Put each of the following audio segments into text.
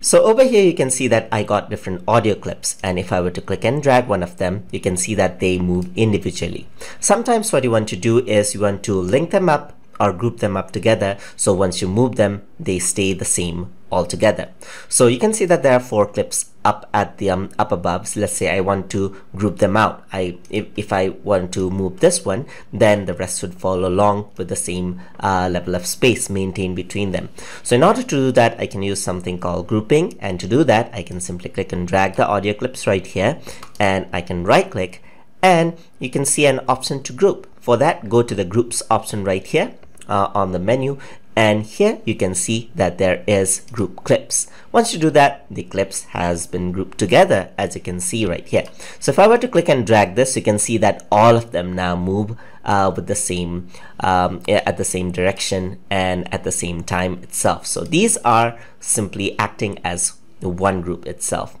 So over here you can see that I got different audio clips and if I were to click and drag one of them you can see that they move individually. Sometimes what you want to do is you want to link them up or group them up together so once you move them they stay the same altogether. So you can see that there are four clips up at the um, up above. So let's say I want to group them out. I if, if I want to move this one then the rest would follow along with the same uh, level of space maintained between them. So in order to do that I can use something called grouping. And to do that I can simply click and drag the audio clips right here. And I can right click and you can see an option to group. For that go to the groups option right here uh, on the menu. And here you can see that there is group clips. Once you do that the clips has been grouped together as you can see right here. So if I were to click and drag this you can see that all of them now move uh, with the same um, at the same direction and at the same time itself. So these are simply acting as one group itself.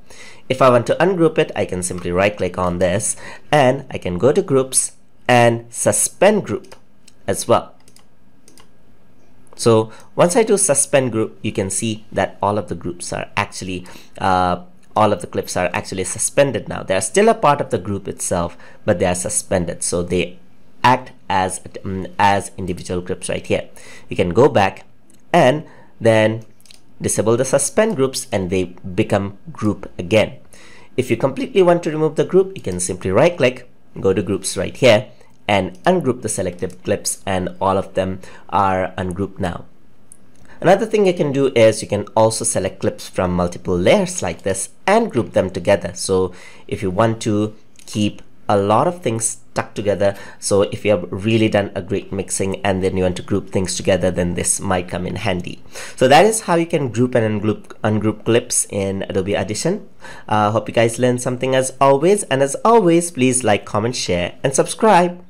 If I want to ungroup it I can simply right click on this and I can go to groups and suspend group as well so once I do suspend group, you can see that all of the groups are actually, uh, all of the clips are actually suspended now. They are still a part of the group itself, but they are suspended. So they act as, um, as individual clips right here. You can go back and then disable the suspend groups and they become group again. If you completely want to remove the group, you can simply right click, go to groups right here and ungroup the selected clips and all of them are ungrouped now. Another thing you can do is you can also select clips from multiple layers like this and group them together. So if you want to keep a lot of things stuck together so if you have really done a great mixing and then you want to group things together then this might come in handy so that is how you can group and ungroup, ungroup clips in Adobe Audition uh, hope you guys learned something as always and as always please like comment share and subscribe